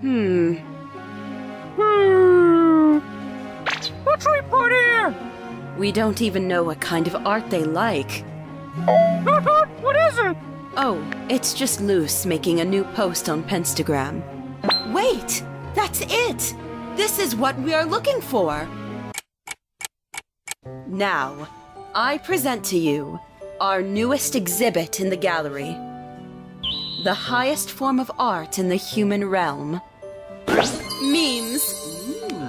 Hmm. Hmm. What's put here? We don't even know what kind of art they like. Not art? What is it? Oh, it's just Luz making a new post on Penstagram. Wait! That's it! This is what we are looking for! Now, I present to you our newest exhibit in the gallery. The highest form of art in the human realm. Memes! Yay!